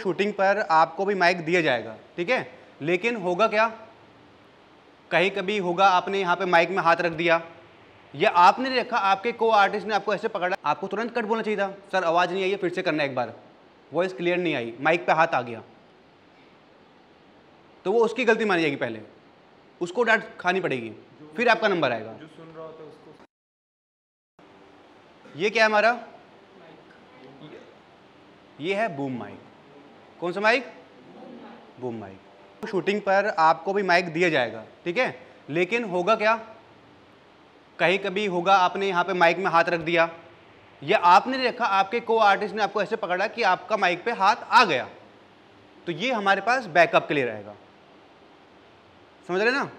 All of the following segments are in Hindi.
शूटिंग पर आपको भी माइक दिया जाएगा ठीक है? लेकिन होगा क्या? कहीं कभी होगा आपने यहाँ पे माइक में हाथ रख दिया। या आपने नहीं रखा आपके को आर्टिस्ट ने आपको ऐसे पकड़ा आपको तुरंत कट बोलना चाहिए था। सर आवाज़ नहीं आई है फिर से करना एक बार। वॉइस क्लियर नहीं आई माइक पे हाथ आ गया। तो वो उसकी गलती मानी जाएगी पहले। उसको डांट खानी पड़ेगी। फिर आपका नंबर आएगा। जो सुन रहा होता उसको ये क्या है हमारा? ये है बूम माइक कौन सा माइक? Boom mic. शूटिंग पर आपको भी माइक दिया जाएगा, ठीक है? लेकिन होगा क्या? कहीं कभी होगा, आपने यहाँ पे माइक में हाथ रख दिया। या आपने रखा, आपके को आर्टिस्ट ने आपको ऐसे पकड़ा कि आपका माइक पे हाथ आ गया। तो ये हमारे पास बैकअप के लिए रहेगा। समझ रहे ना?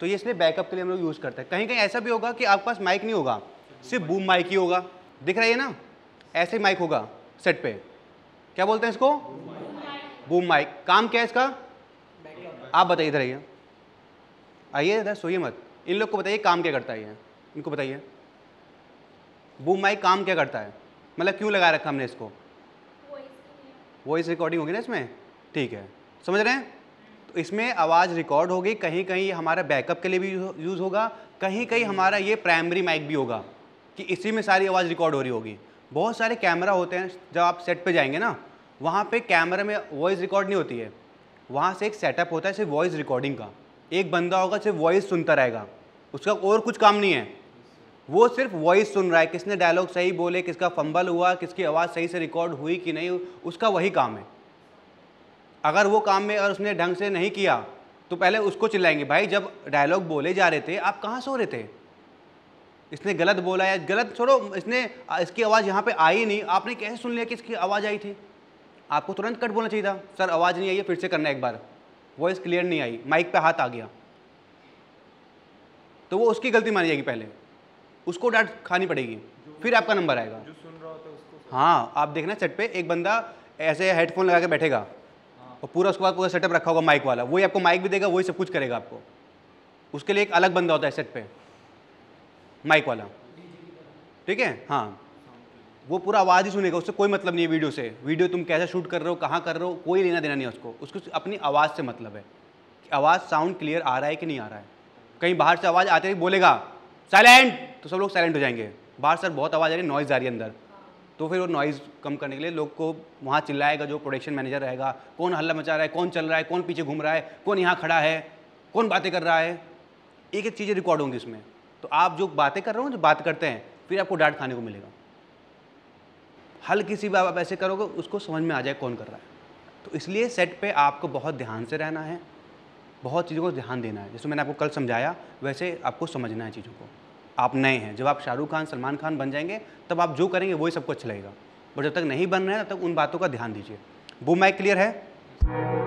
तो ये इसलिए बैकअप के लिए हम लोग यूज़ करते हैं। कहीं कहीं ऐसा भी होगा कि आपके पास माइक नहीं होगा। सिर्फ़ बूम माइक ही होगा। दिख रहा है ना? ऐसे माइक होगा सेट पे। क्या बोलते हैं इसको? बूम माइक काम क्या है इसका? आप बताइए, इधर आइए। आइए इधर, सोइए मत। इन लोग को बताइए काम क्या करता है ये? इनको बताइए। बूम माइक काम क्या करता है? मतलब क्यों लगा रखा हमने इसको? वॉइस रिकॉर्डिंग होगी ना इसमें? ठीक है। समझ रहे हैं? तो इसमें आवाज़ रिकॉर्ड होगी कहीं कहीं हमारा बैकअप के लिए भी यूज़ होगा कहीं कहीं हमारा ये प्राइमरी माइक भी होगा, कि इसी में सारी आवाज़ रिकॉर्ड हो रही होगी। बहुत सारे कैमरा होते हैं, जब आप सेट पे जाएँगे ना वहाँ पे कैमरे में वॉइस रिकॉर्ड नहीं होती है। वहाँ से एक सेटअप होता है सिर्फ़ वॉइस रिकॉर्डिंग का। एक बंदा होगा सिर्फ़ वॉइस सुनता रहेगा। उसका और कुछ काम नहीं है। वो सिर्फ़ वॉइस सुन रहा है, किसने डायलॉग सही बोले, किसका फंबल हुआ, किसकी आवाज़ सही से रिकॉर्ड हुई कि नहीं, उसका वही काम है। अगर वो काम में अगर उसने ढंग से नहीं किया तो पहले उसको चिल्लाएँगे, भाई, जब डायलॉग बोले जा रहे थे, आप कहाँ सो रहे थे? इसने गलत बोला या गलत, छोड़ो, इसने, इसकी आवाज़ यहाँ पे आई नहीं, आपने कैसे सुन लिया कि इसकी आवाज़ आई थी? आपको तुरंत कट बोलना चाहिए था। सर आवाज़ नहीं आई है फिर से करना है एक बार। वॉइस क्लियर नहीं आई। माइक पे हाथ आ गया। तो वो उसकी गलती मानी जाएगी पहले। उसको डांट खानी पड़ेगी। फिर आपका नंबर आएगा। जो सुन रहा होता है उसको हाँ आप देखना सेट पे एक बंदा ऐसे हेडफोन लगा के बैठेगा। और पूरा उसके बाद पूरा सेटअप रखा होगा माइक वाला। वही आपको माइक भी देगा वही सब कुछ करेगा आपको। उसके लिए एक अलग बंदा होता है सेट पे। माइक वाला। ठीक है? हाँ। वो पूरा आवाज़ ही सुनेगा, उससे कोई मतलब नहीं है वीडियो से। वीडियो तुम कैसे शूट कर रहे हो, कहाँ कर रहे हो, कोई लेना देना नहीं है उसको। उसको अपनी आवाज़ से मतलब है कि आवाज़ साउंड क्लियर आ रहा है कि नहीं आ रहा है। कहीं बाहर से आवाज़ आते ही बोलेगा साइलेंट तो सब लोग साइलेंट हो जाएँगे। बाहर सर बहुत आवाज़ आ रही है नॉइज़ आ रही है अंदर। तो फिर वो नॉइज़ कम करने के लिए लोग को वहाँ चिल्लाएगा जो प्रोडक्शन मैनेजर रहेगा, कौन हल्ला मचा रहा है, कौन चल रहा है, कौन पीछे घूम रहा है, कौन यहाँ खड़ा है, कौन बातें कर रहा है। एक एक चीज़ें रिकॉर्ड होंगी इसमें तो आप जो बातें कर रहे हो, जो बात करते हैं, फिर आपको डांट खाने को मिलेगा। हल किसी भी आप ऐसे करोगे, उसको समझ में आ जाए कौन कर रहा है। तो इसलिए सेट पे आपको बहुत ध्यान से रहना है, बहुत चीज़ों को ध्यान देना है। जैसे मैंने आपको कल समझाया, वैसे आपको समझना है चीज़ों को। आप नए हैं, जब आप शाहरुख खान, सलमान खान बन जाएँगे, तब आप जो करेंगे, वही सबको अच्छा लगेगा बट जब तक नहीं बन रहे हैं, तब तक उन बातों का ध्यान दीजिए। वो माइक क्लियर है?